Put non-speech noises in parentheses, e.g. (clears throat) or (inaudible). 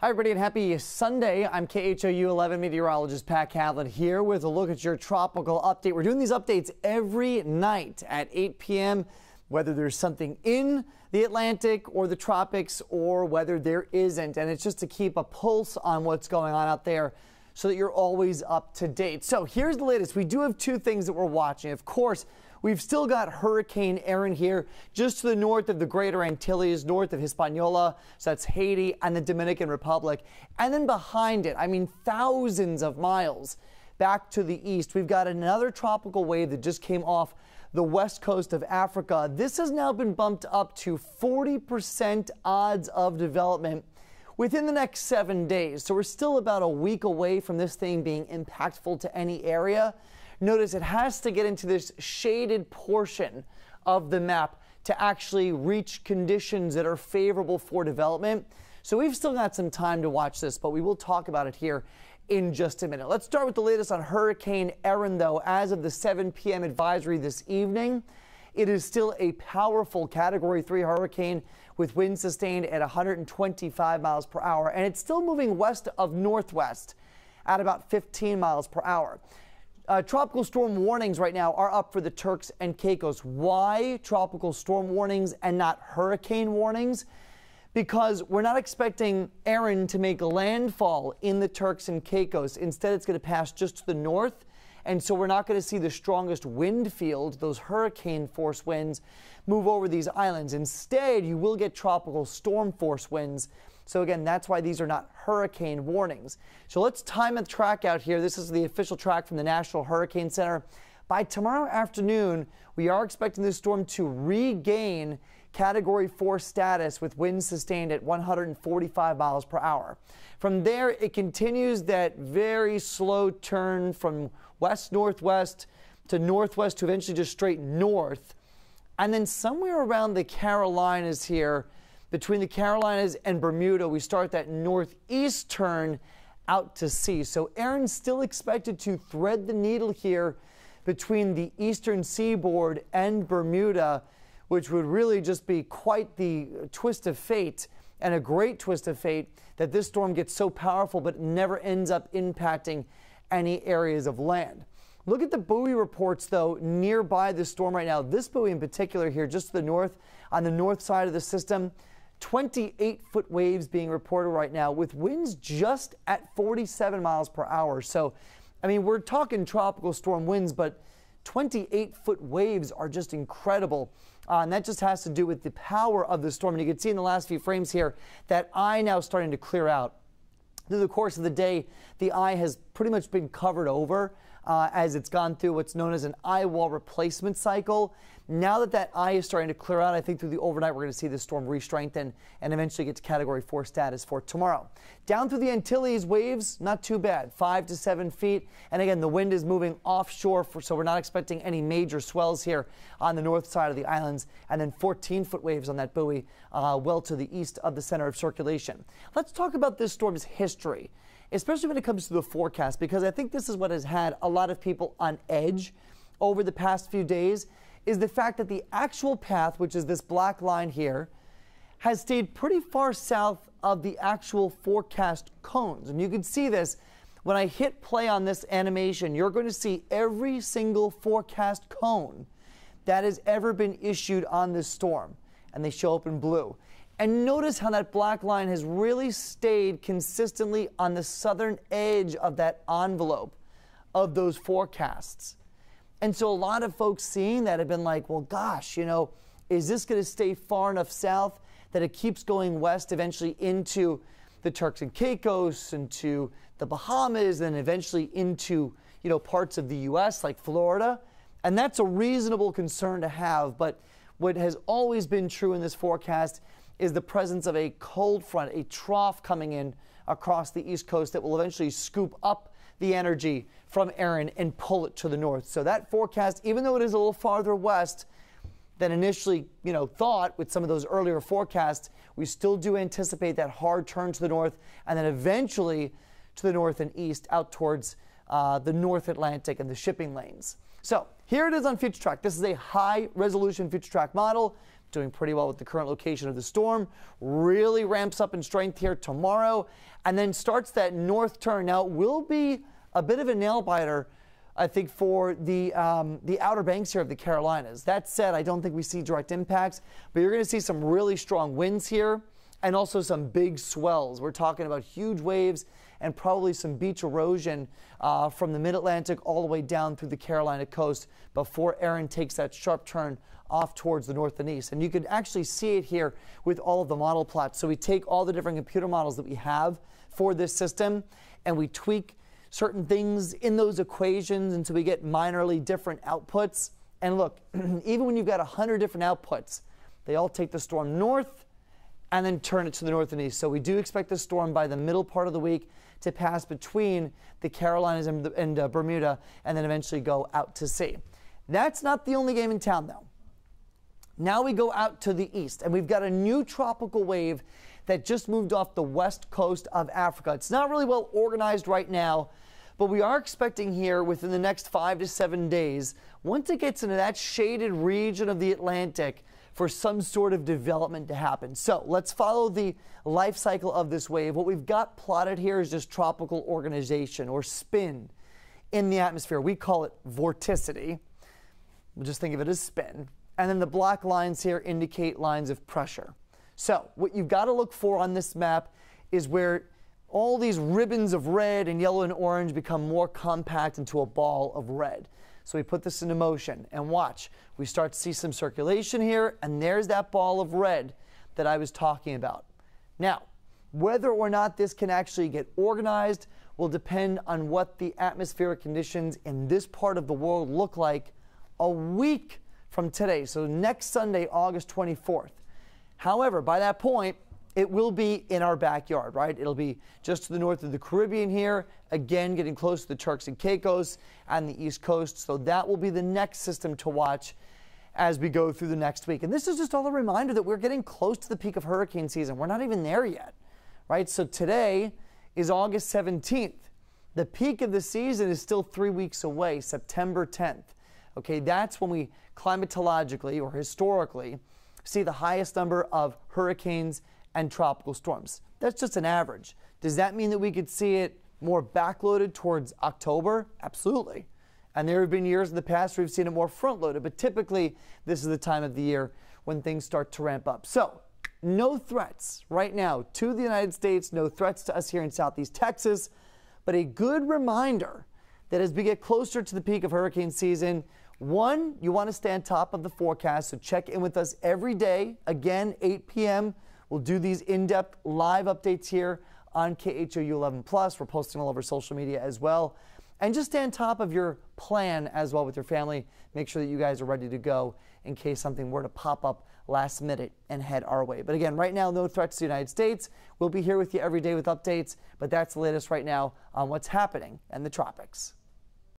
Hi, everybody, and happy Sunday. I'm KHOU 11 meteorologist Pat Cavlin here with a look at your tropical update. We're doing these updates every night at 8 p.m., whether there's something in the Atlantic or the tropics or whether there isn't. And it's just to keep a pulse on what's going on out there so that you're always up to date. So here's the latest. We do have two things that we're watching. Of course, We've still got Hurricane Erin here just to the north of the Greater Antilles, north of Hispaniola. So that's Haiti and the Dominican Republic. And then behind it, I mean, thousands of miles back to the east, we've got another tropical wave that just came off the west coast of Africa. This has now been bumped up to 40% odds of development within the next seven days. So we're still about a week away from this thing being impactful to any area. Notice it has to get into this shaded portion of the map to actually reach conditions that are favorable for development. So we've still got some time to watch this, but we will talk about it here in just a minute. Let's start with the latest on Hurricane Erin, though. As of the 7 p.m. advisory this evening, it is still a powerful Category 3 hurricane with winds sustained at 125 miles per hour, and it's still moving west of northwest at about 15 miles per hour. Uh, tropical storm warnings right now are up for the Turks and Caicos. Why tropical storm warnings and not hurricane warnings? Because we're not expecting Erin to make landfall in the Turks and Caicos. Instead, it's going to pass just to the north. And so we're not going to see the strongest wind field, those hurricane force winds, move over these islands. Instead, you will get tropical storm force winds so again, that's why these are not hurricane warnings. So let's time the track out here. This is the official track from the National Hurricane Center. By tomorrow afternoon, we are expecting this storm to regain Category 4 status with winds sustained at 145 miles per hour. From there, it continues that very slow turn from west northwest to northwest to eventually just straight north. And then somewhere around the Carolinas here, between the Carolinas and Bermuda, we start that northeast turn out to sea. So Erin's still expected to thread the needle here between the eastern seaboard and Bermuda, which would really just be quite the twist of fate and a great twist of fate that this storm gets so powerful but never ends up impacting any areas of land. Look at the buoy reports, though, nearby this storm right now. This buoy in particular here, just to the north, on the north side of the system, 28 foot waves being reported right now with winds just at 47 miles per hour. So, I mean, we're talking tropical storm winds, but 28 foot waves are just incredible. Uh, and that just has to do with the power of the storm. And you can see in the last few frames here that eye now starting to clear out. Through the course of the day, the eye has pretty much been covered over uh, as it's gone through what's known as an eye wall replacement cycle. Now that that eye is starting to clear out, I think through the overnight we're going to see the storm re-strengthen and eventually get to Category 4 status for tomorrow. Down through the Antilles, waves not too bad, 5 to 7 feet. And again, the wind is moving offshore, for, so we're not expecting any major swells here on the north side of the islands. And then 14-foot waves on that buoy uh, well to the east of the center of circulation. Let's talk about this storm's history especially when it comes to the forecast, because I think this is what has had a lot of people on edge over the past few days is the fact that the actual path, which is this black line here, has stayed pretty far south of the actual forecast cones. And you can see this when I hit play on this animation, you're going to see every single forecast cone that has ever been issued on this storm. And they show up in blue. And notice how that black line has really stayed consistently on the southern edge of that envelope of those forecasts. And so a lot of folks seeing that have been like, well, gosh, you know, is this going to stay far enough south that it keeps going west eventually into the Turks and Caicos, into the Bahamas, and eventually into, you know, parts of the U.S. like Florida? And that's a reasonable concern to have. But what has always been true in this forecast is the presence of a cold front, a trough coming in across the East Coast that will eventually scoop up the energy from Erin and pull it to the north. So that forecast, even though it is a little farther west than initially, you know, thought with some of those earlier forecasts, we still do anticipate that hard turn to the north and then eventually to the north and east out towards uh, the North Atlantic and the shipping lanes. So here it is on Future Track. This is a high resolution Future Track model. Doing pretty well with the current location of the storm. Really ramps up in strength here tomorrow and then starts that north turn. Now, it will be a bit of a nail biter. I think for the um, the outer banks here of the Carolinas. That said, I don't think we see direct impacts, but you're going to see some really strong winds here and also some big swells. We're talking about huge waves and probably some beach erosion uh, from the mid Atlantic all the way down through the Carolina coast before Erin takes that sharp turn off towards the north and east. And you can actually see it here with all of the model plots. So we take all the different computer models that we have for this system and we tweak certain things in those equations until we get minorly different outputs. And look, (clears throat) even when you've got 100 different outputs, they all take the storm north and then turn it to the north and east. So we do expect the storm by the middle part of the week to pass between the Carolinas and, and uh, Bermuda and then eventually go out to sea. That's not the only game in town, though. Now we go out to the east, and we've got a new tropical wave that just moved off the west coast of Africa. It's not really well organized right now, but we are expecting here within the next five to seven days, once it gets into that shaded region of the Atlantic, for some sort of development to happen. So let's follow the life cycle of this wave. What we've got plotted here is just tropical organization or spin in the atmosphere. We call it vorticity. We'll just think of it as spin. And then the black lines here indicate lines of pressure. So what you've got to look for on this map is where all these ribbons of red and yellow and orange become more compact into a ball of red. So we put this into motion and watch. We start to see some circulation here, and there's that ball of red that I was talking about. Now, whether or not this can actually get organized will depend on what the atmospheric conditions in this part of the world look like a week from today. So next Sunday, August 24th. However, by that point, it will be in our backyard, right? It'll be just to the north of the Caribbean here, again, getting close to the Turks and Caicos and the East Coast. So that will be the next system to watch as we go through the next week. And this is just all a reminder that we're getting close to the peak of hurricane season. We're not even there yet, right? So today is August 17th. The peak of the season is still three weeks away, September 10th. Okay, that's when we climatologically or historically see the highest number of hurricanes and tropical storms. That's just an average. Does that mean that we could see it more backloaded towards October? Absolutely. And there have been years in the past where we've seen it more front loaded, but typically this is the time of the year when things start to ramp up. So, no threats right now to the United States, no threats to us here in Southeast Texas, but a good reminder that as we get closer to the peak of hurricane season, one, you want to stay on top of the forecast, so check in with us every day, again, 8 p.m. We'll do these in-depth live updates here on KHOU 11 Plus. We're posting all over social media as well. And just stay on top of your plan as well with your family. Make sure that you guys are ready to go in case something were to pop up last minute and head our way. But again, right now, no threats to the United States. We'll be here with you every day with updates, but that's the latest right now on what's happening in the tropics.